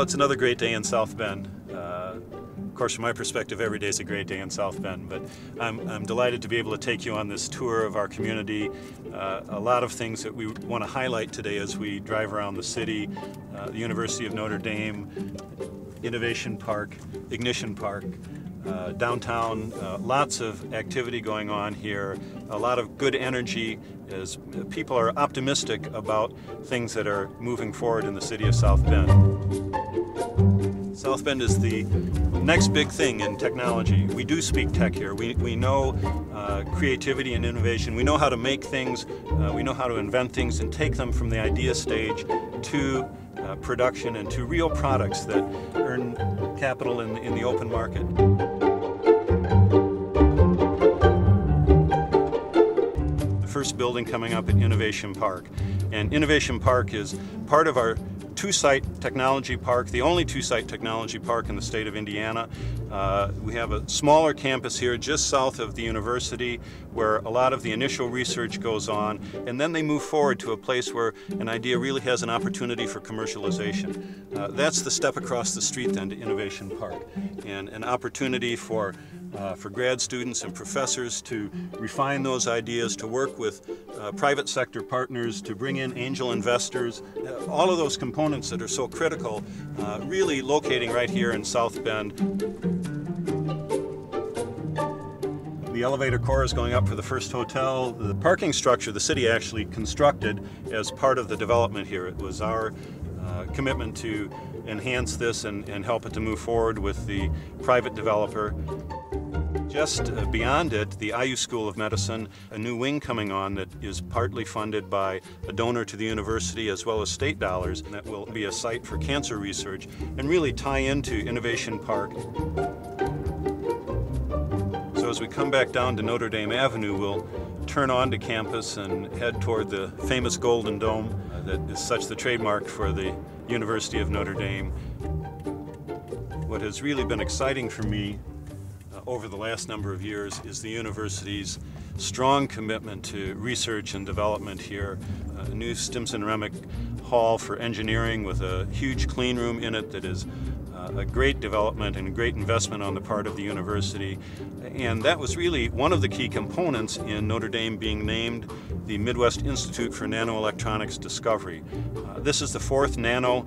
Well, it's another great day in South Bend. Uh, of course, from my perspective, every day is a great day in South Bend, but I'm, I'm delighted to be able to take you on this tour of our community. Uh, a lot of things that we want to highlight today as we drive around the city, uh, the University of Notre Dame, Innovation Park, Ignition Park, uh, downtown, uh, lots of activity going on here, a lot of good energy as people are optimistic about things that are moving forward in the city of South Bend. South Bend is the next big thing in technology. We do speak tech here. We, we know uh, creativity and innovation. We know how to make things. Uh, we know how to invent things and take them from the idea stage to uh, production and to real products that earn capital in, in the open market. The first building coming up at Innovation Park. And Innovation Park is part of our two-site technology park, the only two-site technology park in the state of Indiana. Uh, we have a smaller campus here just south of the university where a lot of the initial research goes on and then they move forward to a place where an idea really has an opportunity for commercialization. Uh, that's the step across the street then to Innovation Park and an opportunity for uh, for grad students and professors to refine those ideas, to work with uh, private sector partners, to bring in angel investors, uh, all of those components that are so critical, uh, really locating right here in South Bend. The elevator core is going up for the first hotel. The parking structure the city actually constructed as part of the development here. It was our uh, commitment to enhance this and, and help it to move forward with the private developer. Just uh, beyond it, the IU School of Medicine, a new wing coming on that is partly funded by a donor to the university as well as state dollars, and that will be a site for cancer research and really tie into Innovation Park. So as we come back down to Notre Dame Avenue, we'll turn onto campus and head toward the famous Golden Dome that is such the trademark for the University of Notre Dame. What has really been exciting for me over the last number of years is the university's strong commitment to research and development here. A new Stinson-Remick Hall for engineering with a huge clean room in it that is uh, a great development and a great investment on the part of the university. And that was really one of the key components in Notre Dame being named the Midwest Institute for Nanoelectronics Discovery. Uh, this is the fourth nano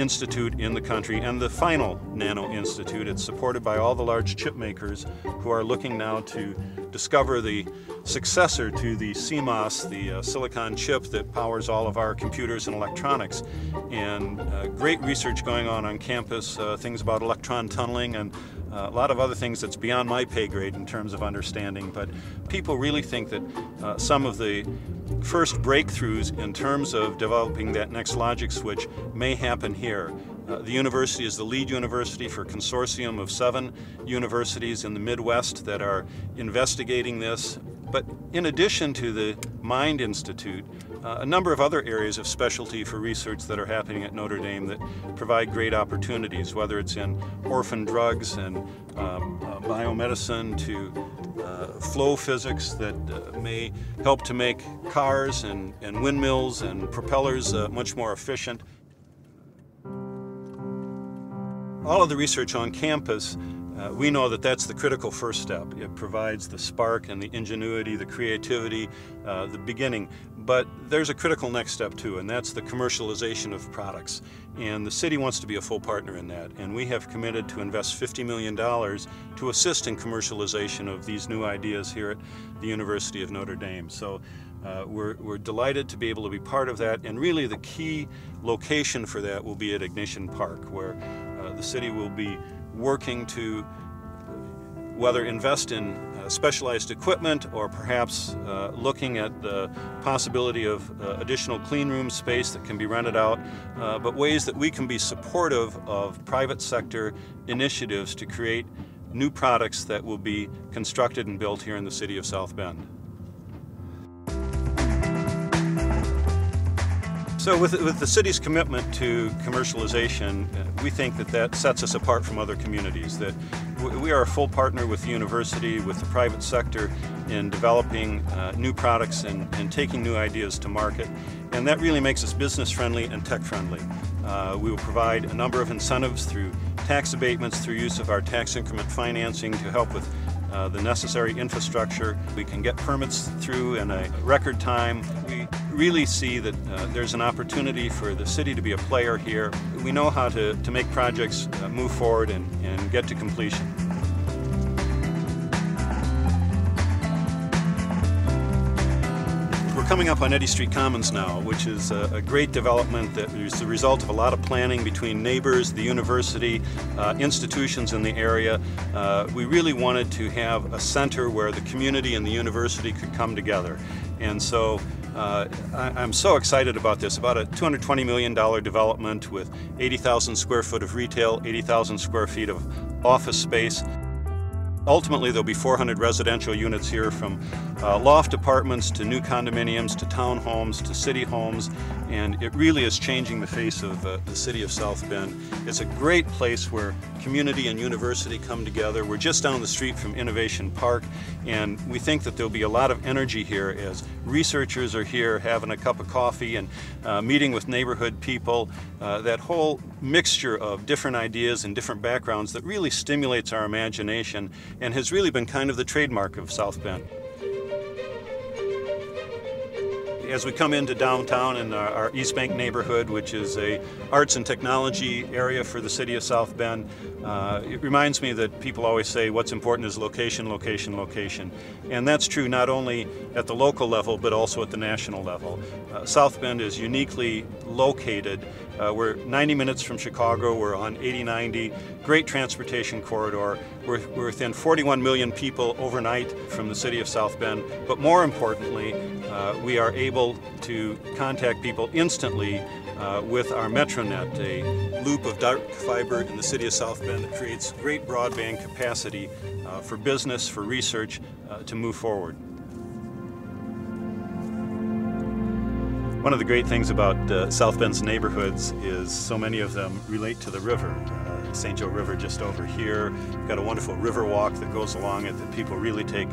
institute in the country and the final Nano Institute. It's supported by all the large chip makers who are looking now to discover the successor to the CMOS, the uh, silicon chip that powers all of our computers and electronics. And uh, great research going on on campus, uh, things about electron tunneling and uh, a lot of other things that's beyond my pay grade in terms of understanding, but people really think that uh, some of the first breakthroughs in terms of developing that next logic switch may happen here. Uh, the university is the lead university for a consortium of seven universities in the Midwest that are investigating this. But in addition to the MIND Institute, uh, a number of other areas of specialty for research that are happening at Notre Dame that provide great opportunities, whether it's in orphan drugs and um, uh, biomedicine to uh, flow physics that uh, may help to make cars and, and windmills and propellers uh, much more efficient. All of the research on campus uh, we know that that's the critical first step. It provides the spark and the ingenuity, the creativity, uh, the beginning. But there's a critical next step too, and that's the commercialization of products. And the city wants to be a full partner in that. And we have committed to invest $50 million to assist in commercialization of these new ideas here at the University of Notre Dame. So uh, we're, we're delighted to be able to be part of that. And really the key location for that will be at Ignition Park, where uh, the city will be working to whether invest in uh, specialized equipment or perhaps uh, looking at the possibility of uh, additional clean room space that can be rented out, uh, but ways that we can be supportive of private sector initiatives to create new products that will be constructed and built here in the city of South Bend. So with, with the city's commitment to commercialization, uh, we think that that sets us apart from other communities, that we are a full partner with the university, with the private sector in developing uh, new products and, and, taking new ideas to market. And that really makes us business friendly and tech friendly. Uh, Uh, we will provide a number of incentives through tax abatements, through use of our tax increment financing to help with uh, the necessary infrastructure. We can get permits through in a record time. We really see that uh, there's an opportunity for the city to be a player here. We know how to, to make projects uh, move forward and, and get to completion. Coming up on Eddy Street Commons now, which is a, a, great development that is the result of a lot of planning between neighbors, the university, uh, institutions in the area. Uh, we really wanted to have a center where the community and the university could come together. And so uh, I, am so excited about this, about a $220 million development with 80,000 square foot of retail, 80,000 square feet of office space. Ultimately, there'll be 400 residential units here from uh, loft apartments to new condominiums to townhomes to city homes, and it really is changing the face of uh, the city of South Bend. It's a great place where community and university come together. We're just down the street from Innovation Park, and we think that there'll be a lot of energy here as researchers are here having a cup of coffee and uh, meeting with neighborhood people. Uh, that whole mixture of different ideas and different backgrounds that really stimulates our imagination and has really been kind of the trademark of South Bend. As we come into downtown in our, our, East Bank neighborhood, which is a arts and technology area for the city of South Bend, uh, it reminds me that people always say what's important is location, location, location. And that's true not only at the local level, but also at the national level. Uh, South Bend is uniquely located. Uh, we're 90 minutes from Chicago, we're on 8090, great transportation corridor. We're, we're within 41 million people overnight from the city of South Bend, but more importantly, uh, we are able to contact people instantly uh, with our MetroNet, a loop of dark fiber in the city of South Bend that creates great broadband capacity uh, for business, for research, uh, to move forward. One of the great things about uh, South Bend's neighborhoods is so many of them relate to the river. Uh, St. Joe River just over here. We've got a wonderful river walk that goes along it that people really take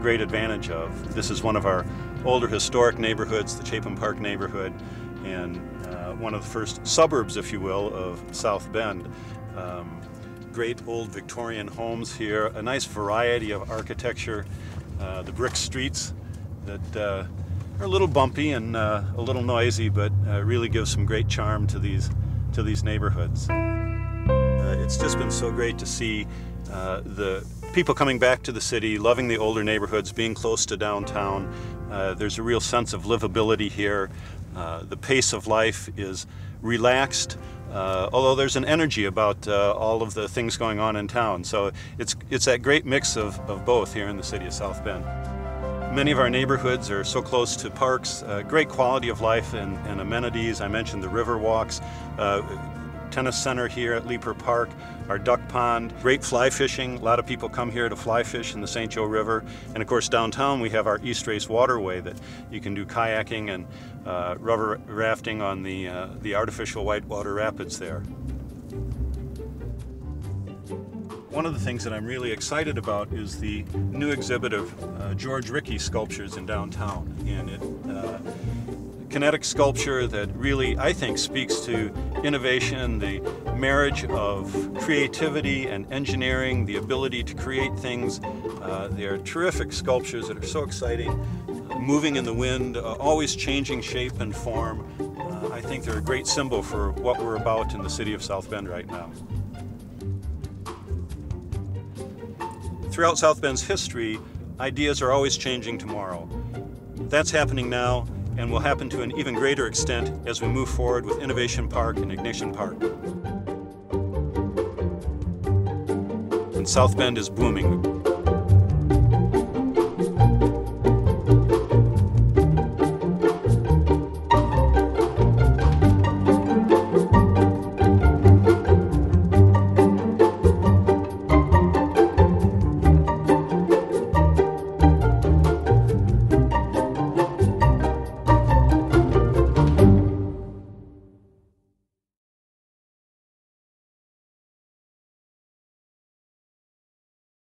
great advantage of. This is one of our older historic neighborhoods, the Chapin Park neighborhood, and uh, one of the first suburbs, if you will, of South Bend. Um, great old Victorian homes here, a nice variety of architecture, uh, the brick streets that uh, are a little bumpy and uh, a little noisy, but uh, really give some great charm to these to these neighborhoods. Uh, it's just been so great to see uh, the people coming back to the city, loving the older neighborhoods, being close to downtown. Uh, there's a real sense of livability here. Uh, the pace of life is relaxed. Uh, although there's an energy about uh, all of the things going on in town. So it's, it's that great mix of, of both here in the city of South Bend. Many of our neighborhoods are so close to parks, uh, great quality of life and, and, amenities. I mentioned the river walks, uh, tennis center here at Leeper Park, our duck pond, great fly fishing. A lot of people come here to fly fish in the St. Joe River. And of course downtown we have our East Race Waterway that you can do kayaking and uh, rubber rafting on the, uh, the artificial whitewater rapids there. One of the things that I'm really excited about is the new exhibit of uh, George Rickey sculptures in downtown. And it, uh, kinetic sculpture that really, I think, speaks to innovation, the marriage of creativity and engineering, the ability to create things. Uh, they are terrific sculptures that are so exciting, moving in the wind, uh, always changing shape and form. Uh, I think they're a great symbol for what we're about in the city of South Bend right now. Throughout South Bend's history, ideas are always changing tomorrow. That's happening now and will happen to an even greater extent as we move forward with Innovation Park and Ignition Park. And South Bend is booming.